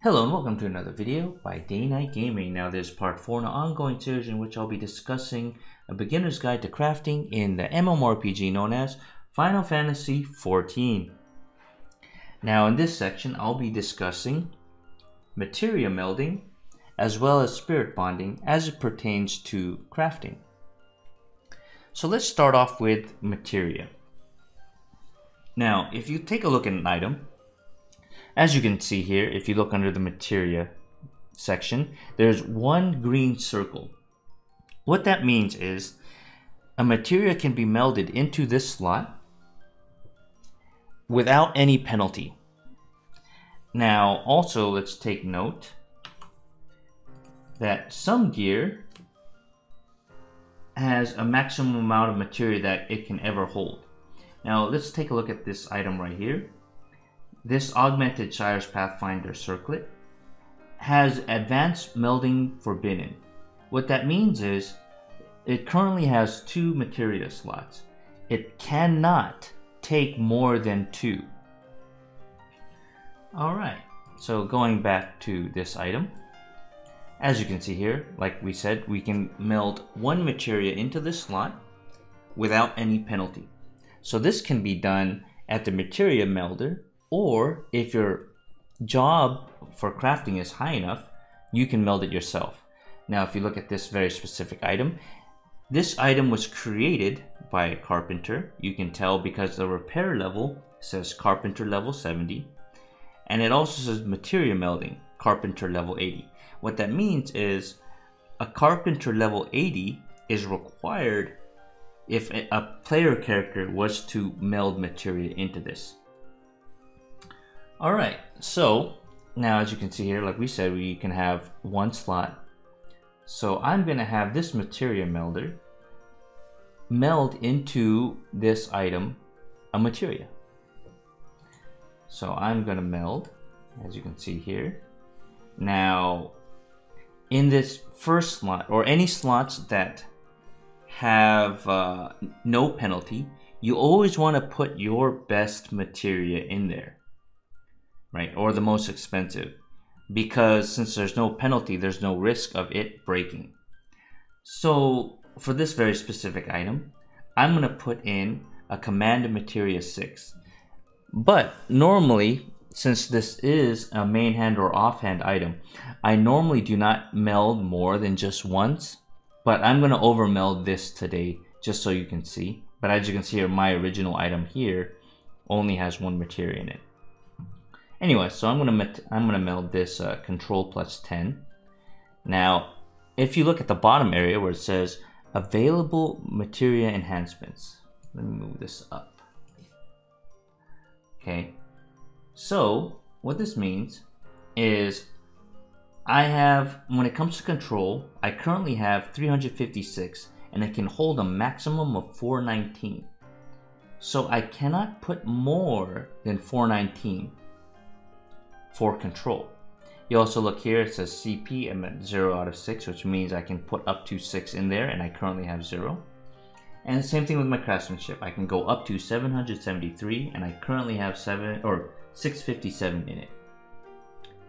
Hello and welcome to another video by Day Night Gaming. Now this is part 4 in an ongoing series in which I'll be discussing a beginner's guide to crafting in the MMORPG known as Final Fantasy XIV. Now in this section I'll be discussing materia melding as well as spirit bonding as it pertains to crafting. So let's start off with materia. Now if you take a look at an item as you can see here, if you look under the materia section, there's one green circle. What that means is a materia can be melded into this slot without any penalty. Now, also let's take note that some gear has a maximum amount of material that it can ever hold. Now, let's take a look at this item right here. This augmented Shire's Pathfinder circlet has advanced melding forbidden. What that means is it currently has two materia slots. It cannot take more than two. Alright, so going back to this item. As you can see here, like we said, we can meld one materia into this slot without any penalty. So this can be done at the materia melder or if your job for crafting is high enough, you can meld it yourself. Now, if you look at this very specific item, this item was created by a carpenter. You can tell because the repair level says carpenter level 70. And it also says material melding, carpenter level 80. What that means is a carpenter level 80 is required if a player character was to meld material into this. All right, so now as you can see here, like we said, we can have one slot. So I'm gonna have this materia melder meld into this item a materia. So I'm gonna meld, as you can see here. Now, in this first slot, or any slots that have uh, no penalty, you always want to put your best materia in there right? Or the most expensive. Because since there's no penalty, there's no risk of it breaking. So for this very specific item, I'm going to put in a command materia 6. But normally, since this is a main hand or offhand item, I normally do not meld more than just once. But I'm going to over meld this today just so you can see. But as you can see here, my original item here only has one materia in it. Anyway, so I'm gonna I'm gonna meld this uh, control plus 10. Now, if you look at the bottom area where it says available materia enhancements, let me move this up. Okay, so what this means is I have, when it comes to control, I currently have 356 and it can hold a maximum of 419. So I cannot put more than 419 for control. You also look here, it says CP, I'm at 0 out of 6, which means I can put up to 6 in there, and I currently have 0. And same thing with my craftsmanship. I can go up to 773, and I currently have 7 or 657 in it.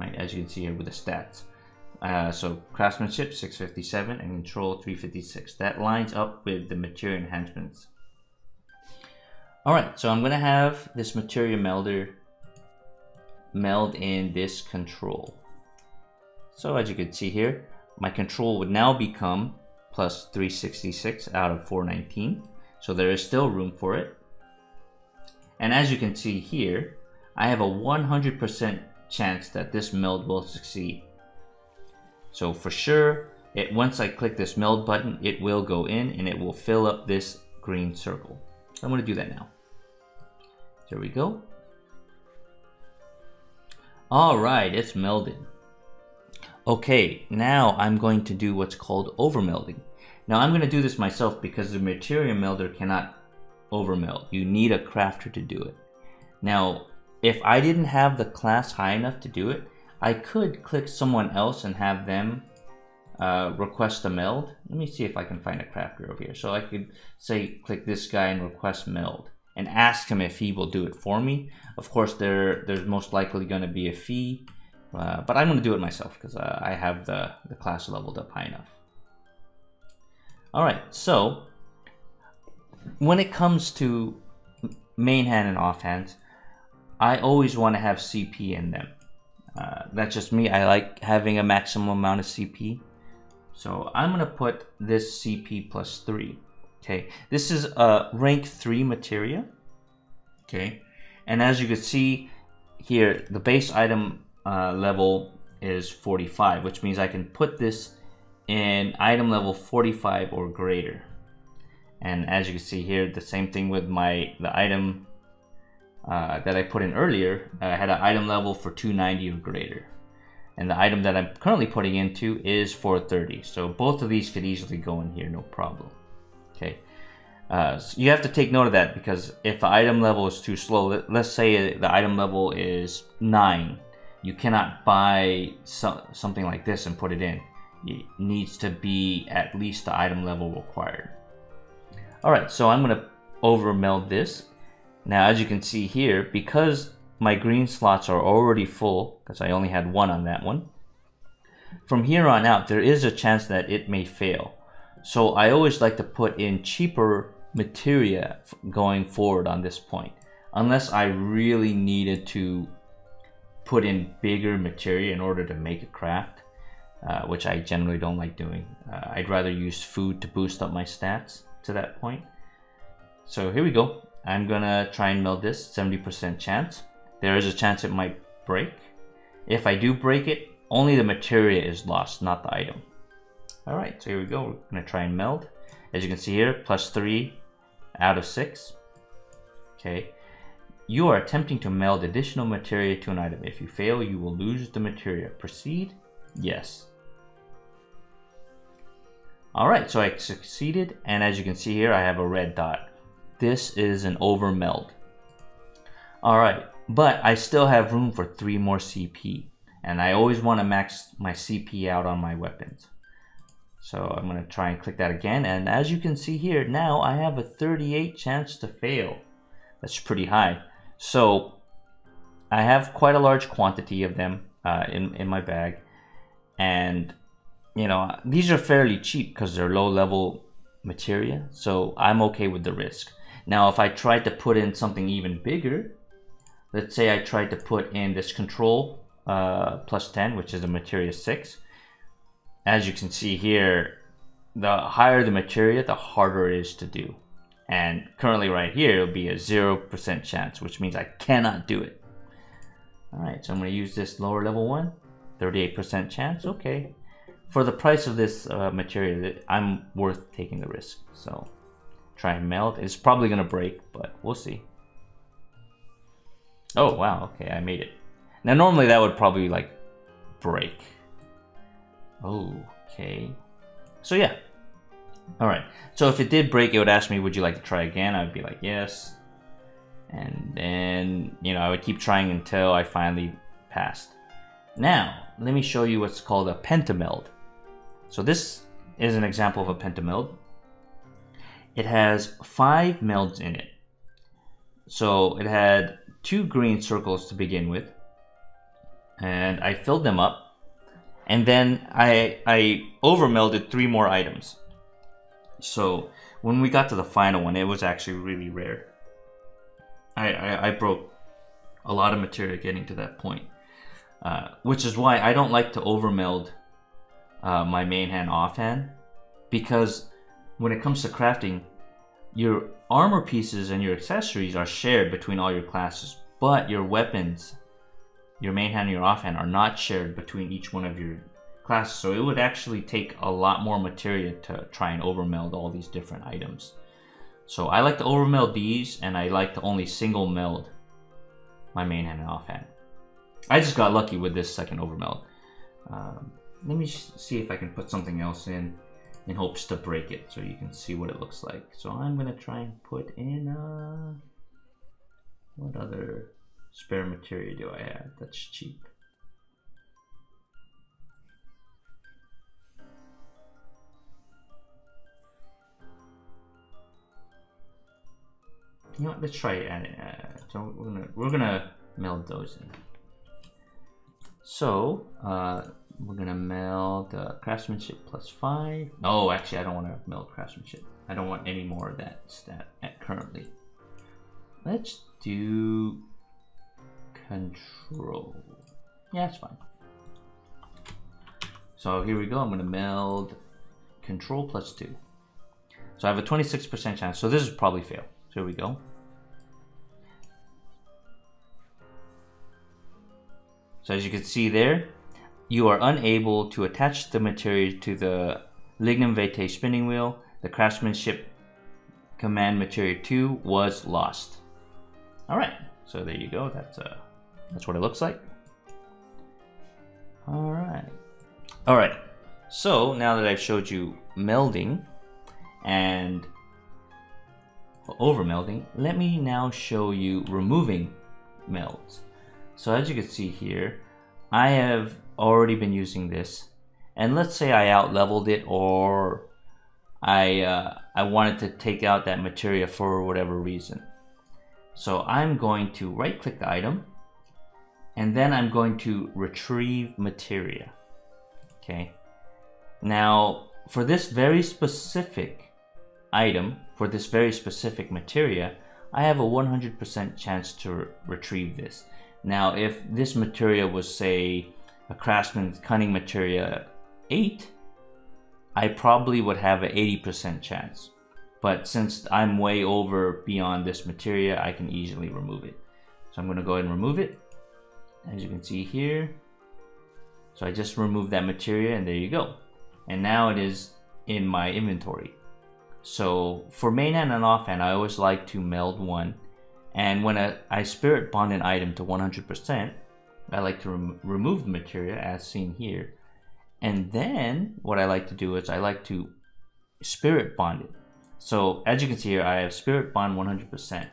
Right, as you can see here with the stats. Uh, so craftsmanship 657 and control 356. That lines up with the material enhancements. Alright, so I'm to have this material melder meld in this control. So as you can see here, my control would now become plus 366 out of 419. So there is still room for it. And as you can see here, I have a 100% chance that this meld will succeed. So for sure, it once I click this meld button, it will go in and it will fill up this green circle. I'm going to do that now. There we go. Alright, it's melded. Okay, now I'm going to do what's called overmelding. Now I'm going to do this myself because the material melder cannot overmeld. You need a crafter to do it. Now, if I didn't have the class high enough to do it, I could click someone else and have them uh, request a meld. Let me see if I can find a crafter over here. So I could say click this guy and request meld and ask him if he will do it for me. Of course, there there's most likely going to be a fee uh, but I'm going to do it myself because uh, I have the, the class leveled up high enough. All right, so when it comes to main hand and off offhand, I always want to have CP in them. Uh, that's just me. I like having a maximum amount of CP. So I'm going to put this CP plus 3. Okay, this is a rank 3 materia. Okay, and as you can see here, the base item uh, level is 45, which means I can put this in item level 45 or greater. And as you can see here, the same thing with my the item uh, that I put in earlier. I had an item level for 290 or greater. And the item that I'm currently putting into is 430. So both of these could easily go in here, no problem. Okay. Uh, so you have to take note of that because if the item level is too slow, let's say the item level is 9, you cannot buy so, something like this and put it in. It needs to be at least the item level required. Alright, so I'm going to over meld this. Now as you can see here, because my green slots are already full, because I only had one on that one, from here on out there is a chance that it may fail. So I always like to put in cheaper materia going forward on this point. Unless I really needed to put in bigger materia in order to make a craft, uh, which I generally don't like doing. Uh, I'd rather use food to boost up my stats to that point. So here we go. I'm gonna try and meld this, 70% chance. There is a chance it might break. If I do break it, only the materia is lost, not the item. All right, so here we go. We're gonna try and meld. As you can see here, plus three out of six. Okay. You are attempting to meld additional materia to an item. If you fail, you will lose the materia. Proceed? Yes. Alright, so I succeeded, and as you can see here, I have a red dot. This is an over meld. Alright, but I still have room for three more CP, and I always want to max my CP out on my weapons. So I'm going to try and click that again, and as you can see here, now I have a 38 chance to fail. That's pretty high. So I have quite a large quantity of them uh, in, in my bag, and you know, these are fairly cheap because they're low level materia. So I'm okay with the risk. Now, if I tried to put in something even bigger, let's say I tried to put in this control uh, plus 10, which is a materia 6. As you can see here, the higher the materia, the harder it is to do. And currently right here, it'll be a 0% chance, which means I cannot do it. All right, so I'm gonna use this lower level one, 38% chance, okay for the price of this uh, material, I'm worth taking the risk. So try and meld. It's probably gonna break, but we'll see. Oh wow, okay, I made it. Now normally that would probably like break. Okay. So yeah. Alright. So if it did break, it would ask me, would you like to try again? I'd be like, yes. And then, you know, I would keep trying until I finally passed. Now, let me show you what's called a pentameld. So this is an example of a pentameld. It has five melds in it. So it had two green circles to begin with. And I filled them up. And then I, I over melded three more items. So when we got to the final one, it was actually really rare. I, I, I broke a lot of material getting to that point. Uh, which is why I don't like to overmeld uh, my main hand offhand because when it comes to crafting, your armor pieces and your accessories are shared between all your classes, but your weapons, your main hand and your offhand, are not shared between each one of your classes. So it would actually take a lot more material to try and overmeld all these different items. So I like to overmeld these, and I like to only single meld my main hand and offhand. I just got lucky with this second overmeld. Um, let me see if I can put something else in in hopes to break it so you can see what it looks like. So I'm gonna try and put in uh, what other spare material do I have that's cheap? You know what, let's try it. Uh, so we're gonna we're gonna meld those in. So uh, we're gonna meld uh, craftsmanship plus five. No, actually, I don't want to meld craftsmanship. I don't want any more of that stat at currently. Let's do control. Yeah, it's fine. So here we go. I'm gonna meld control plus two. So I have a 26% chance. So this is probably fail. So here we go. So as you can see there, you are unable to attach the material to the Lignum Vitae spinning wheel. The craftsmanship command material 2 was lost. All right, so there you go. That's uh, that's what it looks like. All right. All right. So now that I've showed you melding and over melding, let me now show you removing melds. So as you can see here, I have already been using this. And let's say I out leveled it or I, uh, I wanted to take out that material for whatever reason. So I'm going to right click the item and then I'm going to retrieve materia. Okay. Now for this very specific item, for this very specific materia, I have a 100% chance to retrieve this. Now, if this materia was, say, a Craftsman's Cunning Materia 8, I probably would have an 80% chance. But since I'm way over beyond this materia, I can easily remove it. So I'm going to go ahead and remove it. As you can see here. So I just removed that material and there you go. And now it is in my inventory. So for main hand and offhand, I always like to meld one and when I, I spirit bond an item to 100%, I like to rem remove the materia as seen here. And then what I like to do is I like to spirit bond it. So as you can see here, I have spirit bond 100%.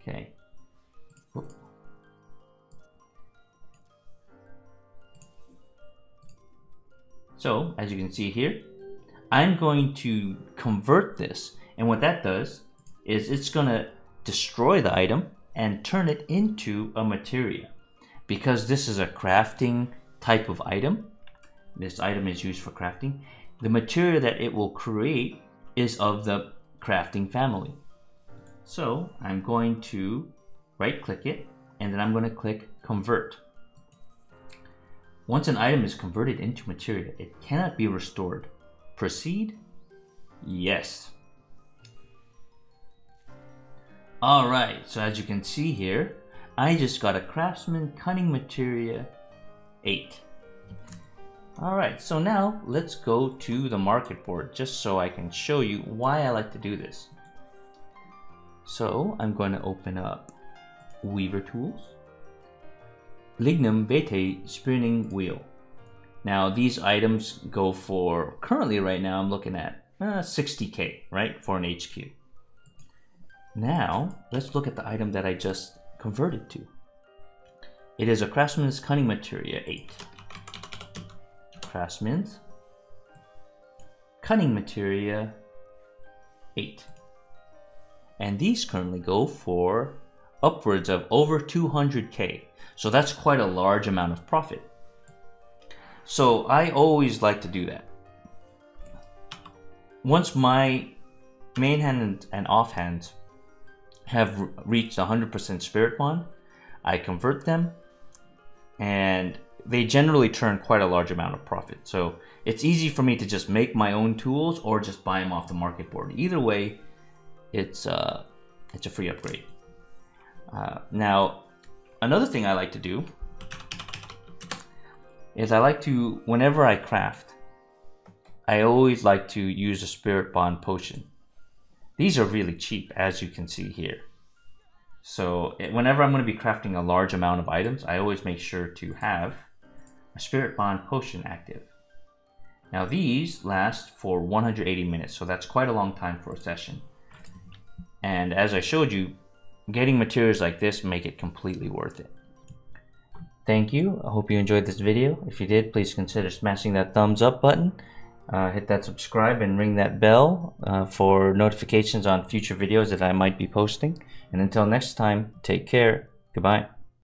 Okay. So as you can see here, I'm going to convert this. And what that does is it's going to destroy the item and turn it into a materia. Because this is a crafting type of item, this item is used for crafting, the material that it will create is of the crafting family. So I'm going to right click it and then I'm going to click convert. Once an item is converted into material, it cannot be restored. Proceed? Yes. Alright, so as you can see here, I just got a Craftsman Cunning Materia 8. Alright, so now let's go to the market board just so I can show you why I like to do this. So I'm going to open up Weaver Tools, Lignum Vitae Spinning Wheel. Now these items go for, currently right now I'm looking at uh, 60k, right, for an HQ. Now, let's look at the item that I just converted to. It is a Craftsman's Cunning Materia 8. Craftsman's Cunning Materia 8. And these currently go for upwards of over 200k. So that's quite a large amount of profit. So I always like to do that. Once my main hand and offhand have reached 100% spirit bond, I convert them, and they generally turn quite a large amount of profit. So it's easy for me to just make my own tools or just buy them off the market board. Either way, it's uh, it's a free upgrade. Uh, now, another thing I like to do is I like to, whenever I craft, I always like to use a spirit bond potion. These are really cheap, as you can see here. So whenever I'm going to be crafting a large amount of items, I always make sure to have a Spirit Bond potion active. Now these last for 180 minutes, so that's quite a long time for a session. And as I showed you, getting materials like this make it completely worth it. Thank you. I hope you enjoyed this video. If you did, please consider smashing that thumbs up button uh, hit that subscribe and ring that bell uh, for notifications on future videos that I might be posting. And until next time, take care. Goodbye.